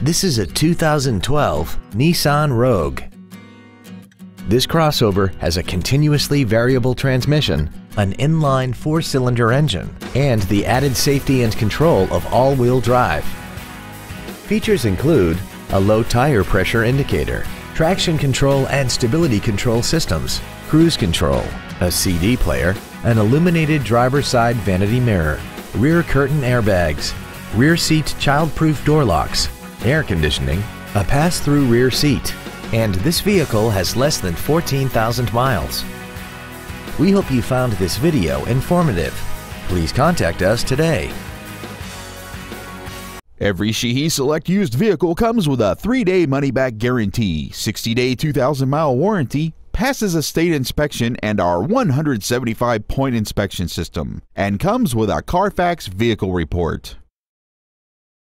This is a 2012 Nissan Rogue. This crossover has a continuously variable transmission, an inline four-cylinder engine, and the added safety and control of all-wheel drive. Features include a low tire pressure indicator, traction control and stability control systems, cruise control, a CD player, an illuminated driver's side vanity mirror, rear curtain airbags, rear seat child-proof door locks, air conditioning, a pass-through rear seat, and this vehicle has less than 14,000 miles. We hope you found this video informative. Please contact us today. Every Sheehy Select used vehicle comes with a 3-day money-back guarantee, 60-day 2,000-mile warranty, passes a state inspection and our 175-point inspection system, and comes with a Carfax vehicle report.